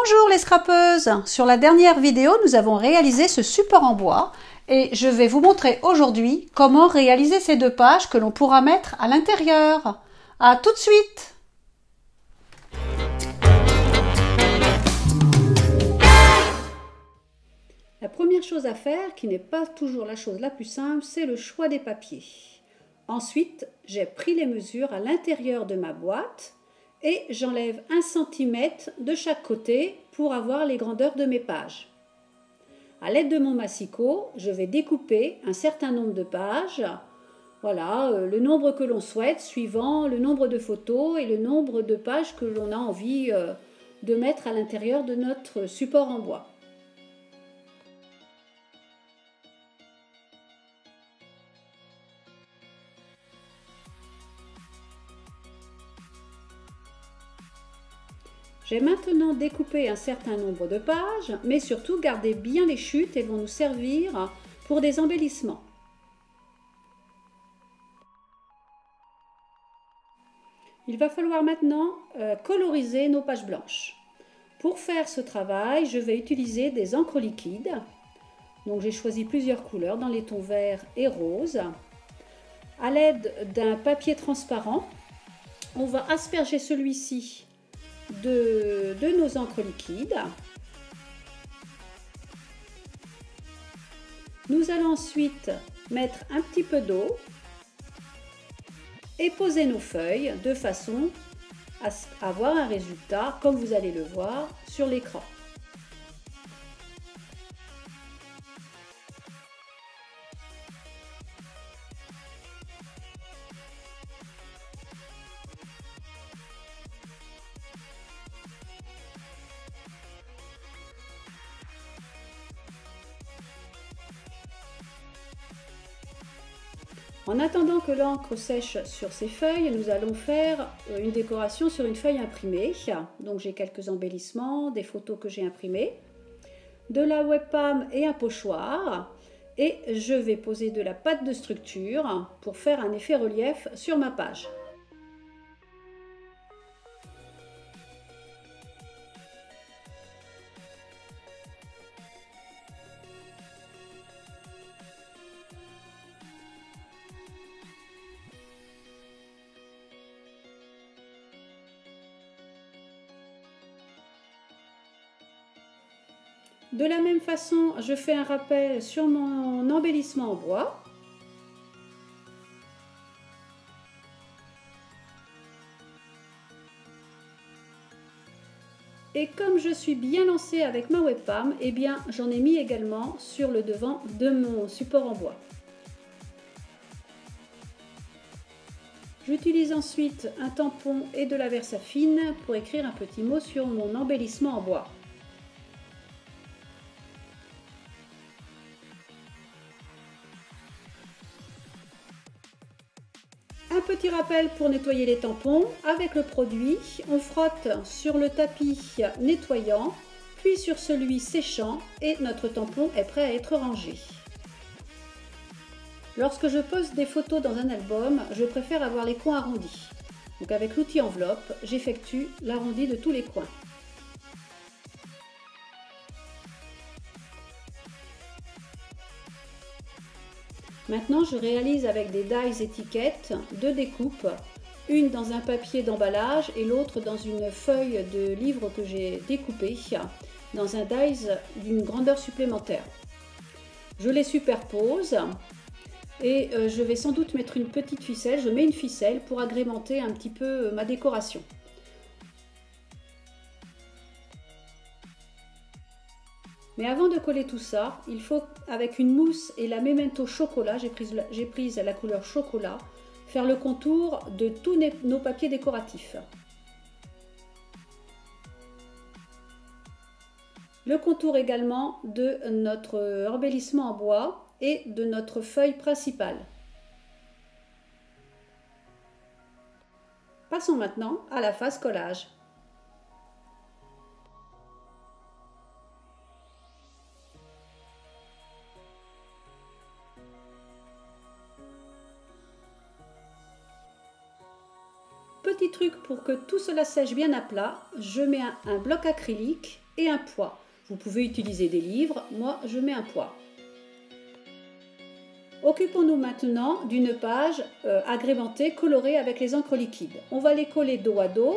Bonjour les scrapeuses Sur la dernière vidéo, nous avons réalisé ce support en bois et je vais vous montrer aujourd'hui comment réaliser ces deux pages que l'on pourra mettre à l'intérieur. A tout de suite La première chose à faire, qui n'est pas toujours la chose la plus simple, c'est le choix des papiers. Ensuite, j'ai pris les mesures à l'intérieur de ma boîte et j'enlève un centimètre de chaque côté pour avoir les grandeurs de mes pages. À l'aide de mon massicot, je vais découper un certain nombre de pages. Voilà, euh, le nombre que l'on souhaite suivant le nombre de photos et le nombre de pages que l'on a envie euh, de mettre à l'intérieur de notre support en bois. J'ai maintenant découpé un certain nombre de pages, mais surtout gardez bien les chutes, elles vont nous servir pour des embellissements. Il va falloir maintenant euh, coloriser nos pages blanches. Pour faire ce travail, je vais utiliser des encres liquides. Donc j'ai choisi plusieurs couleurs dans les tons verts et roses. À l'aide d'un papier transparent, on va asperger celui-ci de, nos encres liquides. Nous allons ensuite mettre un petit peu d'eau et poser nos feuilles de façon à avoir un résultat, comme vous allez le voir, sur l'écran. En attendant que l'encre sèche sur ces feuilles, nous allons faire euh, une décoration sur une feuille imprimée. Donc j'ai quelques embellissements, des photos que j'ai imprimées, de la webcam et un pochoir. Et je vais poser de la pâte de structure pour faire un effet relief sur ma page. De la même façon, je fais un rappel sur mon embellissement en bois. Et comme je suis bien lancée avec ma webcam, eh bien j'en ai mis également sur le devant de mon support en bois. J'utilise ensuite un tampon et de la versafine pour écrire un petit mot sur mon embellissement en bois. Petit rappel pour nettoyer les tampons. Avec le produit, on frotte sur le tapis nettoyant, puis sur celui séchant et notre tampon est prêt à être rangé. Lorsque je pose des photos dans un album, je préfère avoir les coins arrondis. Donc avec l'outil enveloppe, j'effectue l'arrondi de tous les coins. Maintenant, je réalise avec des dies étiquettes deux découpes, une dans un papier d'emballage et l'autre dans une feuille de livre que j'ai découpé dans un dies d'une grandeur supplémentaire. Je les superpose et euh, je vais sans doute mettre une petite ficelle. Je mets une ficelle pour agrémenter un petit peu ma décoration. Mais avant de coller tout ça, il faut, avec une mousse et la Memento Chocolat, j'ai pris, la couleur chocolat, faire le contour de tous nos papiers décoratifs. Le contour également de notre embellissement en bois et de notre feuille principale. Passons maintenant à la phase collage. Truc pour que tout cela sèche bien à plat, je mets un, bloc acrylique et un poids. Vous pouvez utiliser des livres, moi je mets un poids. Occupons-nous maintenant d'une page euh, agrémentée, colorée avec les encres liquides. On va les coller dos à dos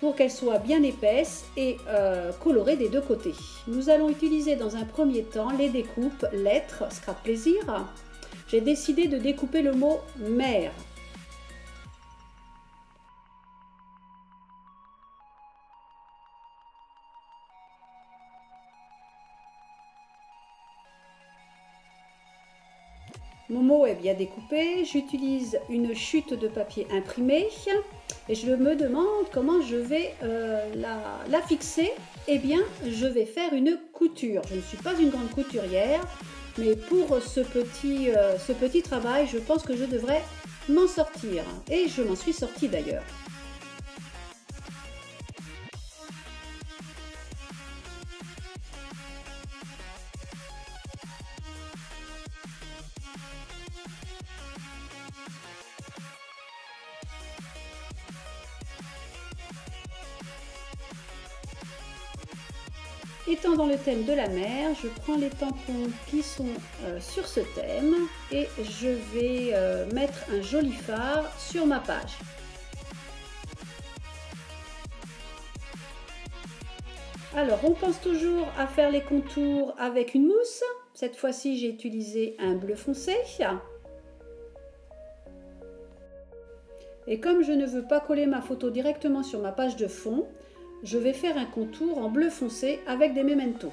pour qu'elles soient bien épaisses et euh, colorées des deux côtés. Nous allons utiliser dans un premier temps les découpes lettres Scrap Plaisir. J'ai décidé de découper le mot mère Mon mot est bien découpé, j'utilise une chute de papier imprimé et je me demande comment je vais euh, la, fixer. Eh bien, je vais faire une couture. Je ne suis pas une grande couturière, mais pour ce petit, euh, ce petit travail, je pense que je devrais m'en sortir. Et je m'en suis sortie d'ailleurs. Étant dans le thème de la mer, je prends les tampons qui sont euh, sur ce thème et je vais euh, mettre un joli phare sur ma page. Alors, on pense toujours à faire les contours avec une mousse. Cette fois-ci, j'ai utilisé un bleu foncé. Et comme je ne veux pas coller ma photo directement sur ma page de fond, je vais faire un contour en bleu foncé avec des mementos.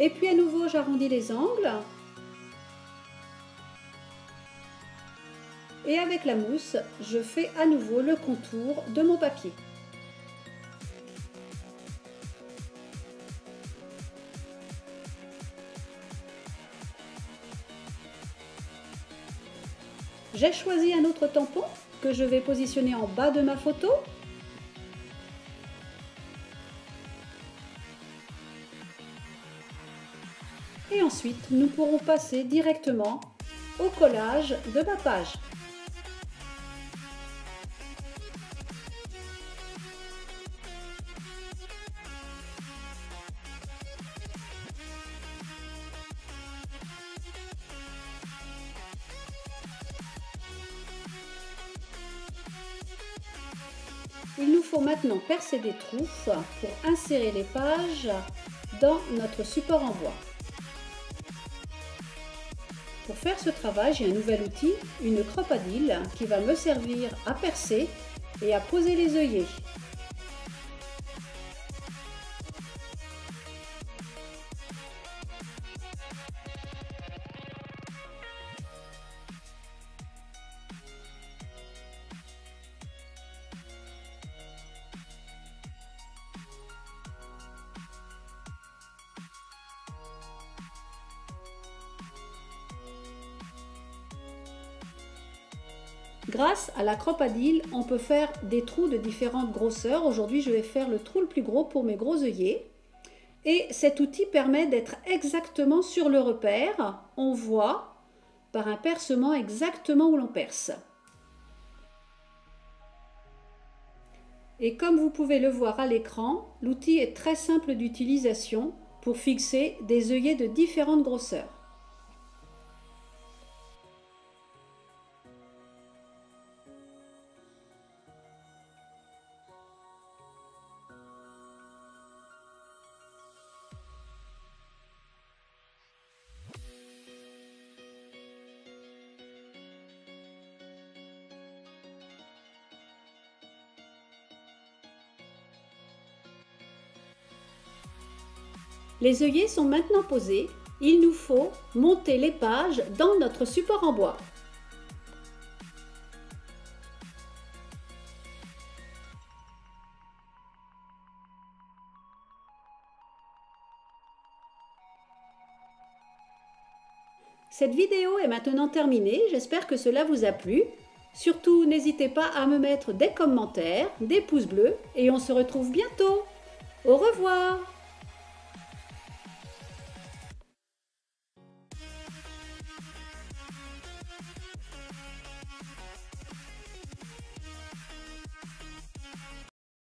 Et puis à nouveau, j'arrondis les angles et avec la mousse, je fais à nouveau le contour de mon papier. J'ai choisi un autre tampon que je vais positionner en bas de ma photo. Et ensuite, nous pourrons passer directement au collage de ma page. Nous faut maintenant percer des trous pour insérer les pages dans notre support en bois. Pour faire ce travail, j'ai un nouvel outil, une cropadille qui va me servir à percer et à poser les œillets. Grâce à la cropadille, on peut faire des trous de différentes grosseurs. Aujourd'hui, je vais faire le trou le plus gros pour mes gros œillets. Et cet outil permet d'être exactement sur le repère. On voit par un percement exactement où l'on perce. Et comme vous pouvez le voir à l'écran, l'outil est très simple d'utilisation pour fixer des œillets de différentes grosseurs. Les œillets sont maintenant posés. Il nous faut monter les pages dans notre support en bois. Cette vidéo est maintenant terminée, j'espère que cela vous a plu. Surtout, n'hésitez pas à me mettre des commentaires, des pouces bleus et on se retrouve bientôt. Au revoir